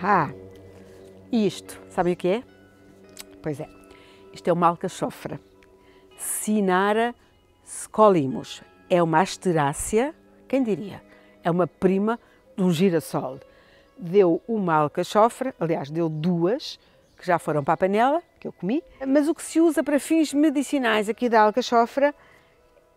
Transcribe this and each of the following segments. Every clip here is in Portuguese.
Ahá! Isto, sabem o que é? Pois é, isto é uma alcachofra. Sinara scolimus. É uma asterácea, quem diria? É uma prima de um girassol. Deu uma alcachofra, aliás, deu duas, que já foram para a panela, que eu comi, mas o que se usa para fins medicinais aqui da alcachofra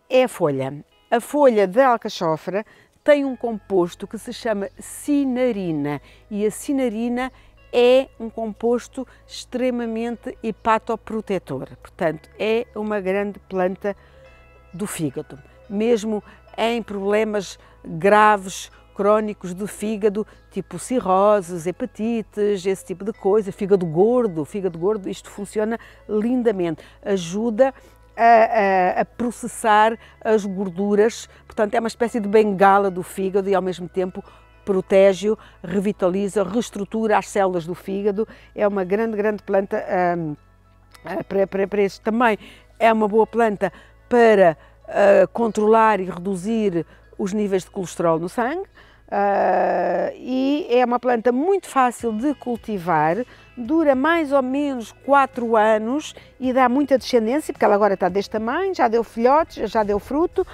é a folha. A folha da alcachofra tem um composto que se chama cinarina e a cinarina é um composto extremamente hepatoprotetor, portanto, é uma grande planta do fígado. Mesmo em problemas graves, crónicos do fígado, tipo cirroses, hepatites, esse tipo de coisa, fígado gordo, fígado gordo, isto funciona lindamente, ajuda a, a, a, processar as gorduras, portanto é uma espécie de bengala do fígado e ao mesmo tempo protege-o, revitaliza, reestrutura as células do fígado, é uma grande, grande planta um, ah, para, para, para isso também. É uma boa planta para uh, controlar e reduzir os níveis de colesterol no sangue. Uh, e é uma planta muito fácil de cultivar, dura mais ou menos 4 anos e dá muita descendência, porque ela agora está deste tamanho, já deu filhotes, já deu fruto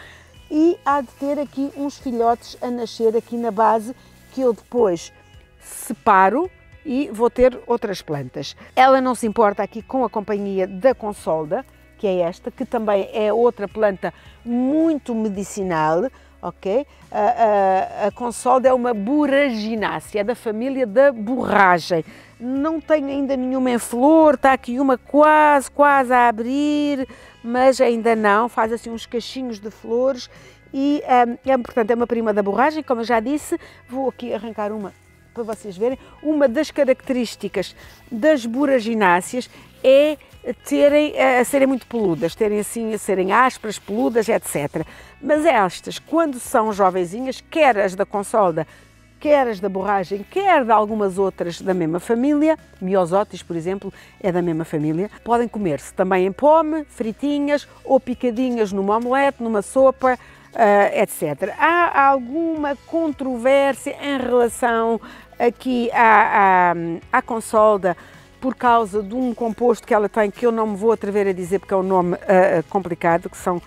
e há de ter aqui uns filhotes a nascer aqui na base que eu depois separo e vou ter outras plantas. Ela não se importa aqui com a companhia da Consolda, que é esta, que também é outra planta muito medicinal, ok? A, a, a consolda é uma buraginácea, é da família da borragem. Não tem ainda nenhuma em flor, está aqui uma quase, quase a abrir, mas ainda não, faz assim uns cachinhos de flores e um, é, portanto, é uma prima da borragem, como eu já disse, vou aqui arrancar uma para vocês verem. Uma das características das buragináceas é terem, a serem muito peludas, terem assim, a serem ásperas, peludas, etc. Mas estas, quando são jovenzinhas, quer as da consolda, quer as da borragem, quer de algumas outras da mesma família, miosotis, por exemplo, é da mesma família, podem comer-se também em pome, fritinhas ou picadinhas numa omelete, numa sopa, uh, etc. Há alguma controvérsia em relação aqui à, à, à consolda, por causa de um composto que ela tem, que eu não me vou atrever a dizer porque é um nome uh, complicado, que são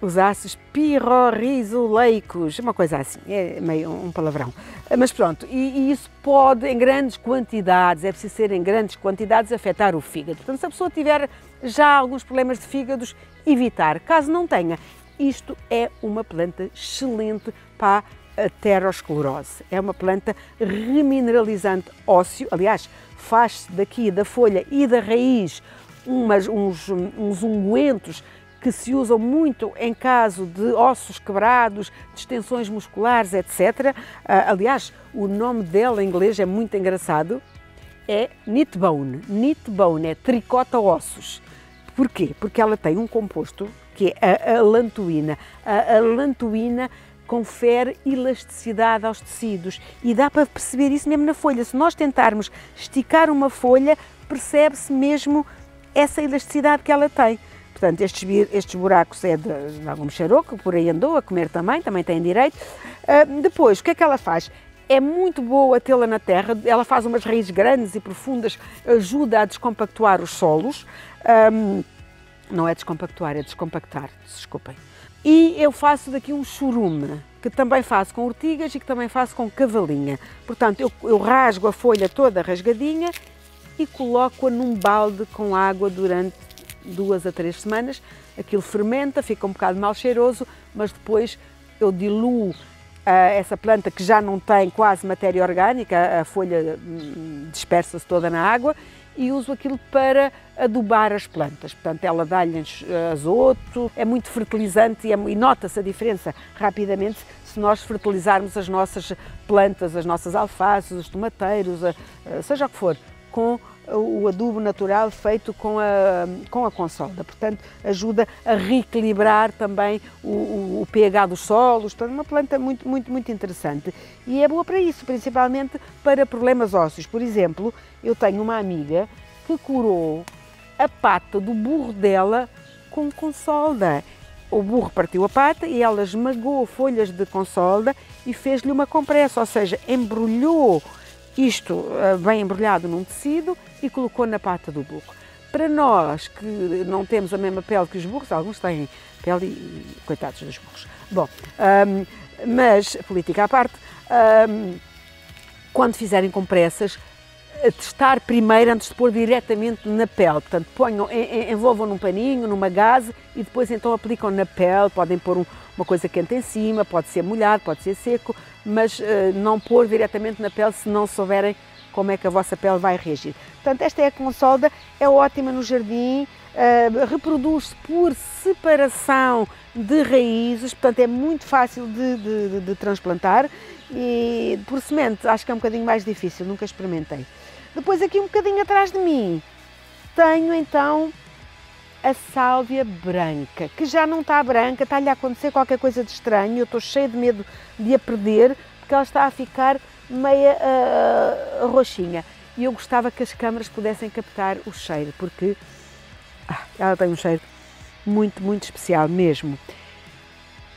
os ácidos pirrorizoleicos, uma coisa assim, é meio um palavrão. Mas pronto, e, e, isso pode, em grandes quantidades, é preciso ser em grandes quantidades, afetar o fígado. Portanto, se a pessoa tiver já alguns problemas de fígados, evitar. Caso não tenha, isto é uma planta excelente para a aterosclerose. É uma planta remineralizante ósseo, aliás, faz-se daqui da folha e da raiz umas, uns, uns ungüentos que se usam muito em caso de ossos quebrados, distensões musculares, etc. Ah, aliás, o nome dela em inglês é muito engraçado, é knit bone. Knit bone é tricota ossos. Porquê? Porque ela tem um composto que é a alantoína. A alantoína confere elasticidade aos tecidos e dá para perceber isso mesmo na folha. Se nós tentarmos esticar uma folha, percebe-se mesmo essa elasticidade que ela tem. Portanto, estes, estes buracos é de, de algum xaroco, por aí andou a comer também, também tem direito. Uh, depois, o que é que ela faz? É muito boa tê-la na terra, ela faz umas raízes grandes e profundas, ajuda a descompactuar os solos. Um, não é descompactuar, é descompactar, desculpem. E eu faço daqui um churume, que também faço com ortigas e que também faço com cavalinha. Portanto, eu, eu rasgo a folha toda rasgadinha e coloco-a num balde com água durante duas a três semanas. Aquilo fermenta, fica um bocado mal cheiroso, mas depois eu diluo uh, essa planta que já não tem quase matéria orgânica, a folha hum, dispersa-se toda na água e uso aquilo para adubar as plantas. Portanto, ela dá-lhes eh, azoto, é muito fertilizante e, é, e nota-se a diferença rapidamente se nós fertilizarmos as nossas plantas, as nossas alfaces, os tomateiros, a, a, seja o que for, com o adubo natural feito com a, com a consolda. Portanto, ajuda a reequilibrar também o, o, o pH dos solos. Portanto, uma planta muito, muito, muito interessante. E é boa para isso, principalmente para problemas ósseos. Por exemplo, eu tenho uma amiga que curou a pata do burro dela com consolda. o burro partiu a pata e ela esmagou folhas de consolda e fez-lhe uma compressa, ou seja, embrulhou isto eh, bem embrulhado num tecido e colocou na pata do burro. Para nós que não temos a mesma pele que os burros, alguns têm pele e coitados dos burros. Bom, um, mas política à parte, um, quando fizerem compressas, testar primeiro antes de pôr diretamente na pele. Portanto, ponham, envolvam num paninho, numa gase e depois então aplicam na pele. Podem pôr um, uma coisa quente em cima, pode ser molhado, pode ser seco, mas uh, não pôr diretamente na pele se não souberem como é que a vossa pele vai reagir. Portanto, esta é a consolda, é ótima no jardim, uh, reproduz-se por separação de raízes, portanto é muito fácil de, de, de, de transplantar e por semente acho que é um bocadinho mais difícil, nunca experimentei. Depois aqui um bocadinho atrás de mim tenho então a sálvia branca, que já não está branca, está-lhe a acontecer qualquer coisa de estranho, eu estou cheia de medo de a perder, porque ela está a ficar meia uh, roxinha. E eu gostava que as câmaras pudessem captar o cheiro, porque ah, ela tem um cheiro muito, muito especial mesmo.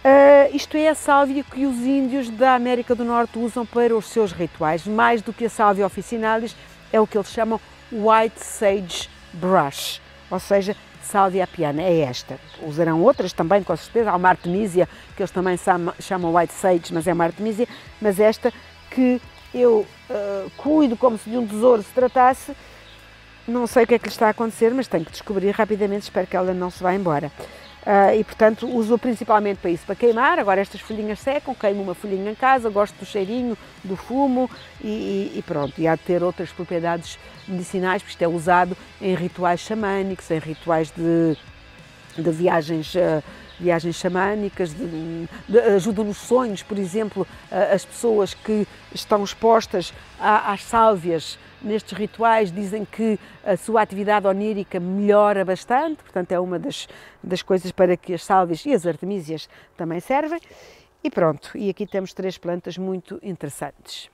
Uh, isto é a sálvia que os índios da América do Norte usam para os seus rituais, mais do que a sálvia officinalis, é o que eles chamam White Sage Brush, ou seja, sálvia piana, é esta. Usarão outras também, com certeza, há uma artemisia, que eles também chamam White Sage, mas é uma artemisia, mas esta que eu uh, cuido como se de um tesouro se tratasse, não sei o que é que lhe está a acontecer, mas tenho que descobrir rapidamente, espero que ela não se vá embora. Uh, e portanto uso principalmente para isso, para queimar. Agora estas folhinhas secam, queimo uma folhinha em casa, gosto do cheirinho, do fumo e, e, e pronto. E há de ter outras propriedades medicinais, porque isto é usado em rituais xamânicos, em rituais de, de viagens. Uh, viagens xamânicas, de, de, ajuda nos sonhos, por exemplo, uh, as pessoas que estão expostas às sálvias nestes rituais dizem que a sua atividade onírica melhora bastante, portanto é uma das, das coisas para que as sálvias e as artemísias também servem. E pronto, e aqui temos três plantas muito interessantes.